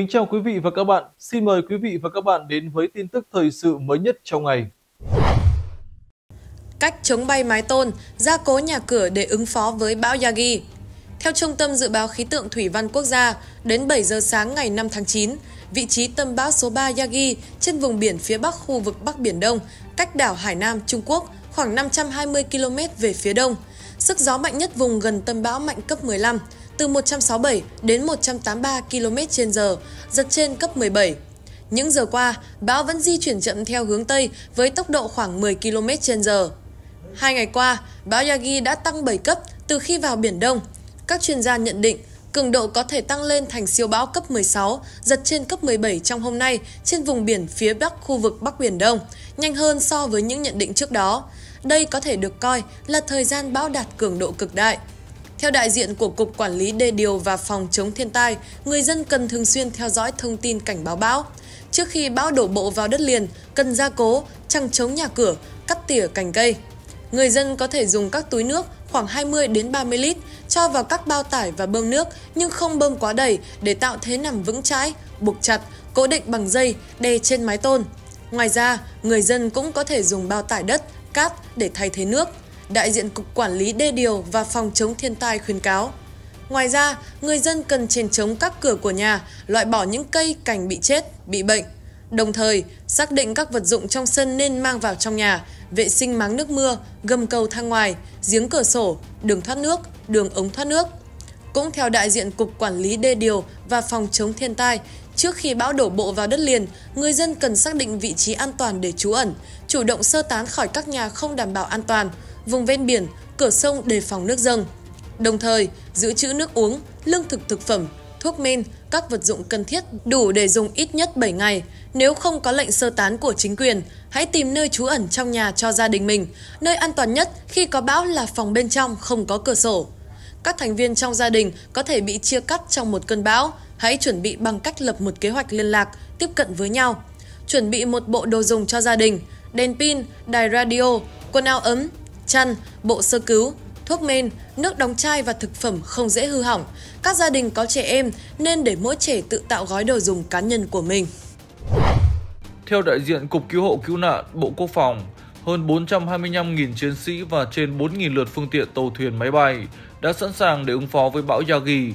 Kính chào quý vị và các bạn. Xin mời quý vị và các bạn đến với tin tức thời sự mới nhất trong ngày. Cách chống bay mái tôn, gia cố nhà cửa để ứng phó với bão Yagi. Theo Trung tâm Dự báo Khí tượng Thủy văn Quốc gia, đến 7 giờ sáng ngày 5 tháng 9, vị trí tâm bão số 3 Yagi trên vùng biển phía bắc khu vực Bắc Biển Đông, cách đảo Hải Nam, Trung Quốc khoảng 520 km về phía đông. Sức gió mạnh nhất vùng gần tâm bão mạnh cấp 15, từ 167 đến 183 km h giật trên cấp 17. Những giờ qua, bão vẫn di chuyển chậm theo hướng Tây với tốc độ khoảng 10 km h Hai ngày qua, bão Yagi đã tăng 7 cấp từ khi vào Biển Đông. Các chuyên gia nhận định cường độ có thể tăng lên thành siêu bão cấp 16, giật trên cấp 17 trong hôm nay trên vùng biển phía bắc khu vực Bắc Biển Đông, nhanh hơn so với những nhận định trước đó. Đây có thể được coi là thời gian bão đạt cường độ cực đại. Theo đại diện của Cục Quản lý Đê điều và Phòng chống thiên tai, người dân cần thường xuyên theo dõi thông tin cảnh báo bão. Trước khi bão đổ bộ vào đất liền, cần gia cố, trăng chống nhà cửa, cắt tỉa cành cây. Người dân có thể dùng các túi nước khoảng 20 đến 30 lít cho vào các bao tải và bơm nước nhưng không bơm quá đầy để tạo thế nằm vững chãi, buộc chặt, cố định bằng dây đè trên mái tôn. Ngoài ra, người dân cũng có thể dùng bao tải đất, cát để thay thế nước. Đại diện Cục Quản lý Đê điều và Phòng chống thiên tai khuyến cáo. Ngoài ra, người dân cần chèn chống các cửa của nhà, loại bỏ những cây cành bị chết, bị bệnh. Đồng thời, xác định các vật dụng trong sân nên mang vào trong nhà, vệ sinh máng nước mưa, gầm cầu thang ngoài, giếng cửa sổ, đường thoát nước, đường ống thoát nước. Cũng theo đại diện Cục Quản lý Đê điều và Phòng chống thiên tai, trước khi bão đổ bộ vào đất liền, người dân cần xác định vị trí an toàn để trú ẩn, chủ động sơ tán khỏi các nhà không đảm bảo an toàn, vùng ven biển, cửa sông đề phòng nước dâng. Đồng thời, giữ trữ nước uống, lương thực thực phẩm, thuốc men, các vật dụng cần thiết đủ để dùng ít nhất 7 ngày. Nếu không có lệnh sơ tán của chính quyền, hãy tìm nơi trú ẩn trong nhà cho gia đình mình. Nơi an toàn nhất khi có bão là phòng bên trong không có cửa sổ. Các thành viên trong gia đình có thể bị chia cắt trong một cơn bão. Hãy chuẩn bị bằng cách lập một kế hoạch liên lạc, tiếp cận với nhau. Chuẩn bị một bộ đồ dùng cho gia đình, đèn pin, đài radio, quần áo ấm, chăn, bộ sơ cứu, thuốc men, nước đóng chai và thực phẩm không dễ hư hỏng. Các gia đình có trẻ em nên để mỗi trẻ tự tạo gói đồ dùng cá nhân của mình. Theo đại diện Cục Cứu hộ Cứu nạn Bộ Quốc phòng, hơn 425.000 chiến sĩ và trên 4.000 lượt phương tiện tàu thuyền máy bay đã sẵn sàng để ứng phó với bão Yagi.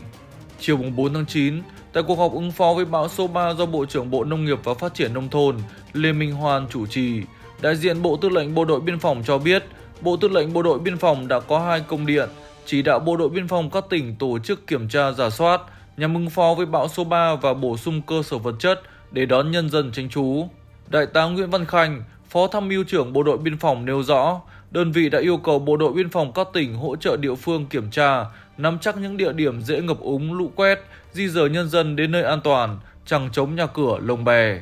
Chiều 4 tháng 9, tại cuộc họp ứng phó với bão số 3 do Bộ trưởng Bộ Nông nghiệp và Phát triển Nông thôn Lê Minh Hoan chủ trì, đại diện Bộ Tư lệnh Bộ đội Biên phòng cho biết Bộ Tư lệnh Bộ đội Biên phòng đã có hai công điện chỉ đạo Bộ đội Biên phòng các tỉnh tổ chức kiểm tra giả soát nhằm ứng phó với bão số 3 và bổ sung cơ sở vật chất để đón nhân dân tránh trú. Đại tá Nguyễn Văn Khanh, Phó Tham mưu trưởng Bộ đội Biên phòng nêu rõ, đơn vị đã yêu cầu Bộ đội Biên phòng các tỉnh hỗ trợ địa phương kiểm tra, nắm chắc những địa điểm dễ ngập úng, lũ quét, di rời nhân dân đến nơi an toàn, chẳng chống nhà cửa, lồng bè.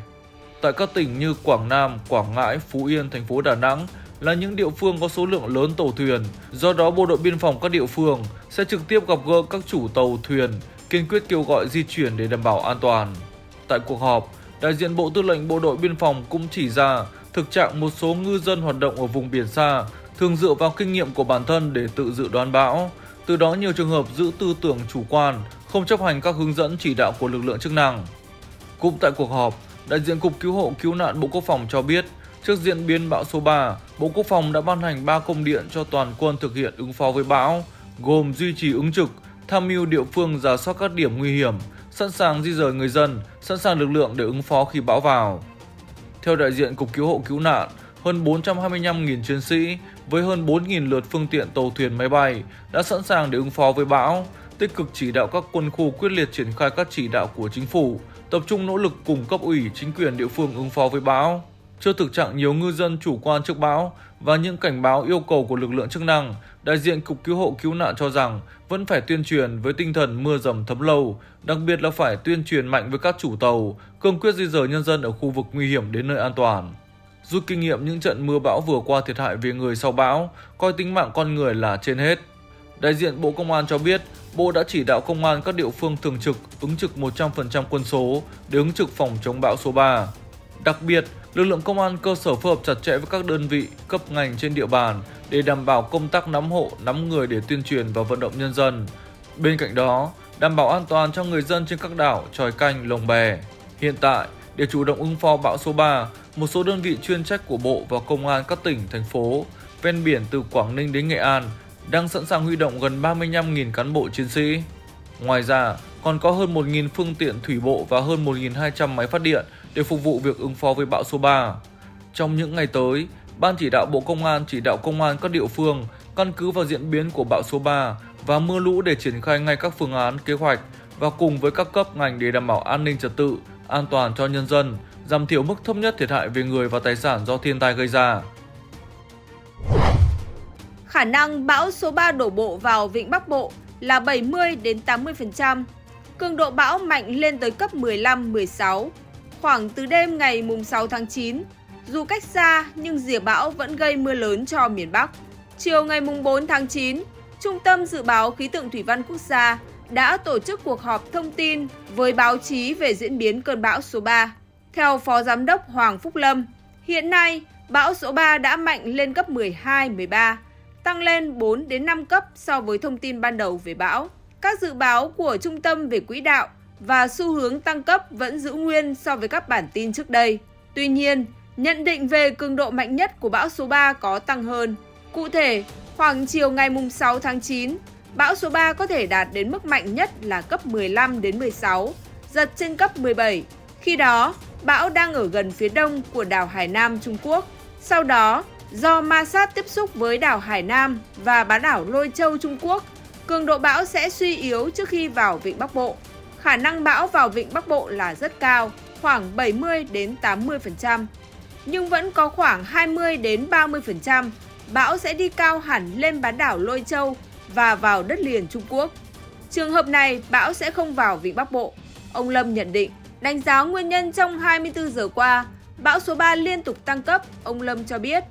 Tại các tỉnh như Quảng Nam, Quảng Ngãi, Phú Yên, thành phố Đà Nẵng là những địa phương có số lượng lớn tàu thuyền. Do đó, Bộ đội Biên phòng các địa phương sẽ trực tiếp gặp gỡ các chủ tàu thuyền, kiên quyết kêu gọi di chuyển để đảm bảo an toàn. Tại cuộc họp, đại diện Bộ Tư lệnh Bộ đội Biên phòng cũng chỉ ra thực trạng một số ngư dân hoạt động ở vùng biển xa thường dựa vào kinh nghiệm của bản thân để tự dự đoán bão. Từ đó nhiều trường hợp giữ tư tưởng chủ quan, không chấp hành các hướng dẫn chỉ đạo của lực lượng chức năng. Cũng tại cuộc họp, đại diện Cục Cứu hộ Cứu nạn Bộ Quốc phòng cho biết, Trước diễn biến bão số 3, Bộ Quốc phòng đã ban hành 3 công điện cho toàn quân thực hiện ứng phó với bão, gồm duy trì ứng trực, tham mưu địa phương giả soát các điểm nguy hiểm, sẵn sàng di rời người dân, sẵn sàng lực lượng để ứng phó khi bão vào. Theo đại diện Cục Cứu hộ Cứu nạn, hơn 425.000 chiến sĩ với hơn 4.000 lượt phương tiện tàu thuyền máy bay đã sẵn sàng để ứng phó với bão, tích cực chỉ đạo các quân khu quyết liệt triển khai các chỉ đạo của chính phủ, tập trung nỗ lực cùng cấp ủy chính quyền địa phương ứng phó với bão. Trước thực trạng nhiều ngư dân chủ quan trước bão và những cảnh báo yêu cầu của lực lượng chức năng, đại diện Cục Cứu hộ Cứu nạn cho rằng vẫn phải tuyên truyền với tinh thần mưa dầm thấm lâu, đặc biệt là phải tuyên truyền mạnh với các chủ tàu, cương quyết di rời nhân dân ở khu vực nguy hiểm đến nơi an toàn. Rút kinh nghiệm những trận mưa bão vừa qua thiệt hại về người sau bão, coi tính mạng con người là trên hết. Đại diện Bộ Công an cho biết, Bộ đã chỉ đạo công an các địa phương thường trực ứng trực 100% quân số để ứng trực phòng chống bão số 3. Đặc biệt, lực lượng công an cơ sở phối hợp chặt chẽ với các đơn vị, cấp ngành trên địa bàn để đảm bảo công tác nắm hộ, nắm người để tuyên truyền và vận động nhân dân. Bên cạnh đó, đảm bảo an toàn cho người dân trên các đảo, tròi canh, lồng bè. Hiện tại, để chủ động ứng phó bão số 3, một số đơn vị chuyên trách của Bộ và Công an các tỉnh, thành phố ven biển từ Quảng Ninh đến Nghệ An đang sẵn sàng huy động gần 35.000 cán bộ chiến sĩ. Ngoài ra, còn có hơn 1.000 phương tiện thủy bộ và hơn 1.200 máy phát điện để phục vụ việc ứng phó với bão số 3. Trong những ngày tới, Ban chỉ đạo Bộ Công an chỉ đạo công an các địa phương căn cứ vào diễn biến của bão số 3 và mưa lũ để triển khai ngay các phương án, kế hoạch và cùng với các cấp ngành để đảm bảo an ninh trật tự, an toàn cho nhân dân, giảm thiểu mức thấp nhất thiệt hại về người và tài sản do thiên tai gây ra. Khả năng bão số 3 đổ bộ vào vịnh Bắc Bộ là 70 đến 80%. Cường độ bão mạnh lên tới cấp 15, 16. Khoảng từ đêm ngày mùng 6 tháng 9, dù cách xa nhưng rìa bão vẫn gây mưa lớn cho miền Bắc. Chiều ngày mùng 4 tháng 9, Trung tâm Dự báo Khí tượng Thủy văn Quốc gia đã tổ chức cuộc họp thông tin với báo chí về diễn biến cơn bão số 3. Theo Phó Giám đốc Hoàng Phúc Lâm, hiện nay bão số 3 đã mạnh lên cấp 12, 13, tăng lên 4 đến 5 cấp so với thông tin ban đầu về bão. Các dự báo của Trung tâm về quỹ đạo và xu hướng tăng cấp vẫn giữ nguyên so với các bản tin trước đây. Tuy nhiên, nhận định về cường độ mạnh nhất của bão số 3 có tăng hơn. Cụ thể, khoảng chiều ngày 6 tháng 9, bão số 3 có thể đạt đến mức mạnh nhất là cấp 15 đến 16, giật trên cấp 17. Khi đó, bão đang ở gần phía đông của đảo Hải Nam Trung Quốc. Sau đó, do ma sát tiếp xúc với đảo Hải Nam và bán đảo Lôi Châu Trung Quốc, cường độ bão sẽ suy yếu trước khi vào vịnh Bắc Bộ. Khả năng bão vào vịnh Bắc Bộ là rất cao, khoảng 70 đến 80%. Nhưng vẫn có khoảng 20 đến 30% bão sẽ đi cao hẳn lên bán đảo Lôi Châu và vào đất liền Trung Quốc. Trường hợp này, bão sẽ không vào vịnh Bắc Bộ. Ông Lâm nhận định, đánh giá nguyên nhân trong 24 giờ qua, bão số 3 liên tục tăng cấp, ông Lâm cho biết.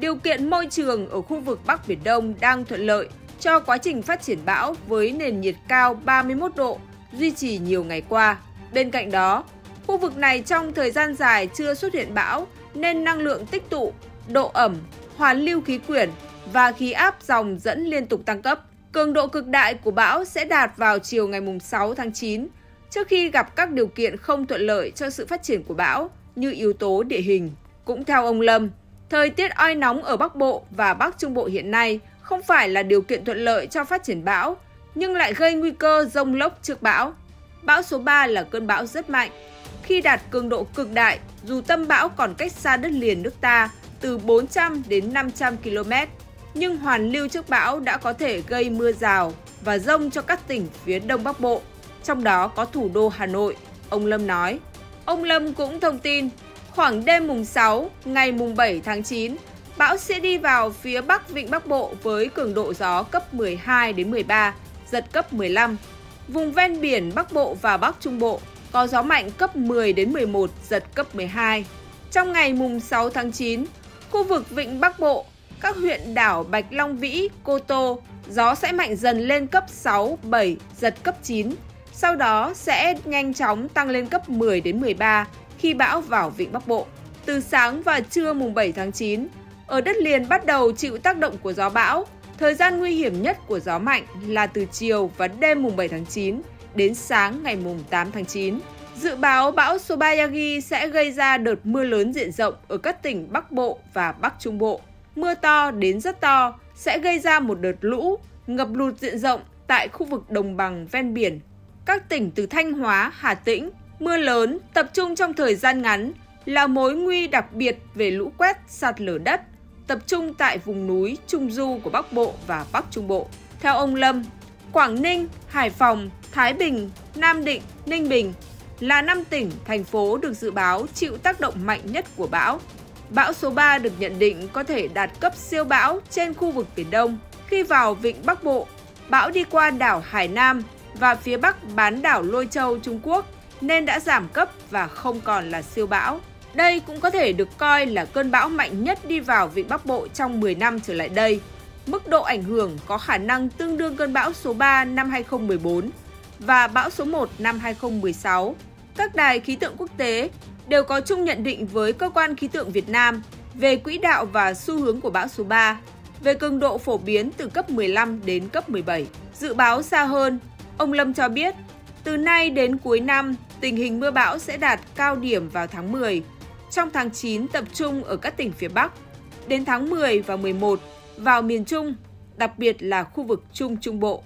Điều kiện môi trường ở khu vực Bắc Biển Đông đang thuận lợi cho quá trình phát triển bão với nền nhiệt cao 31 độ, duy trì nhiều ngày qua. Bên cạnh đó, khu vực này trong thời gian dài chưa xuất hiện bão nên năng lượng tích tụ, độ ẩm, hoàn lưu khí quyển và khí áp dòng dẫn liên tục tăng cấp. Cường độ cực đại của bão sẽ đạt vào chiều ngày 6 tháng 9, trước khi gặp các điều kiện không thuận lợi cho sự phát triển của bão như yếu tố địa hình. Cũng theo ông Lâm, thời tiết oi nóng ở Bắc Bộ và Bắc Trung Bộ hiện nay không phải là điều kiện thuận lợi cho phát triển bão, nhưng lại gây nguy cơ rông lốc trước bão. Bão số 3 là cơn bão rất mạnh. Khi đạt cường độ cực đại, dù tâm bão còn cách xa đất liền nước ta từ 400 đến 500 km, nhưng hoàn lưu trước bão đã có thể gây mưa rào và rông cho các tỉnh phía Đông Bắc Bộ, trong đó có thủ đô Hà Nội, ông Lâm nói. Ông Lâm cũng thông tin, khoảng đêm mùng 6, ngày mùng 7 tháng 9, bão sẽ đi vào phía Bắc Vịnh Bắc Bộ với cường độ gió cấp 12 đến 13, giật cấp 15. Vùng ven biển Bắc Bộ và Bắc Trung Bộ có gió mạnh cấp 10 đến 11, giật cấp 12. Trong ngày mùng 6 tháng 9, khu vực Vịnh Bắc Bộ, các huyện đảo Bạch Long Vĩ, Cô Tô, gió sẽ mạnh dần lên cấp 6, 7, giật cấp 9. Sau đó sẽ nhanh chóng tăng lên cấp 10 đến 13 khi bão vào Vịnh Bắc Bộ. Từ sáng và trưa mùng 7 tháng 9, ở đất liền bắt đầu chịu tác động của gió bão. Thời gian nguy hiểm nhất của gió mạnh là từ chiều và đêm mùng 7 tháng 9 đến sáng ngày mùng 8 tháng 9. Dự báo bão Sobayagi sẽ gây ra đợt mưa lớn diện rộng ở các tỉnh Bắc Bộ và Bắc Trung Bộ. Mưa to đến rất to sẽ gây ra một đợt lũ, ngập lụt diện rộng tại khu vực đồng bằng ven biển. Các tỉnh từ Thanh Hóa, Hà Tĩnh, mưa lớn tập trung trong thời gian ngắn là mối nguy đặc biệt về lũ quét, sạt lở đất, tập trung tại vùng núi Trung Du của Bắc Bộ và Bắc Trung Bộ. Theo ông Lâm, Quảng Ninh, Hải Phòng, Thái Bình, Nam Định, Ninh Bình là 5 tỉnh, thành phố được dự báo chịu tác động mạnh nhất của bão. Bão số 3 được nhận định có thể đạt cấp siêu bão trên khu vực Biển Đông. Khi vào vịnh Bắc Bộ, bão đi qua đảo Hải Nam và phía bắc bán đảo Lôi Châu, Trung Quốc nên đã giảm cấp và không còn là siêu bão. Đây cũng có thể được coi là cơn bão mạnh nhất đi vào vịnh Bắc Bộ trong 10 năm trở lại đây. Mức độ ảnh hưởng có khả năng tương đương cơn bão số 3 năm 2014 và bão số 1 năm 2016. Các đài khí tượng quốc tế đều có chung nhận định với cơ quan khí tượng Việt Nam về quỹ đạo và xu hướng của bão số 3. về cường độ phổ biến từ cấp 15 đến cấp 17. Dự báo xa hơn, ông Lâm cho biết, từ nay đến cuối năm, tình hình mưa bão sẽ đạt cao điểm vào tháng 10. Trong tháng 9 tập trung ở các tỉnh phía Bắc. Đến tháng 10 và 11 vào miền Trung, đặc biệt là khu vực Trung Trung Bộ.